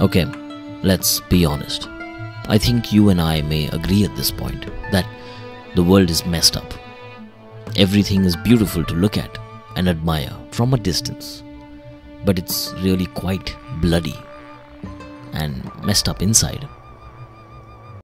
Okay, let's be honest. I think you and I may agree at this point that the world is messed up. Everything is beautiful to look at and admire from a distance, but it's really quite bloody and messed up inside.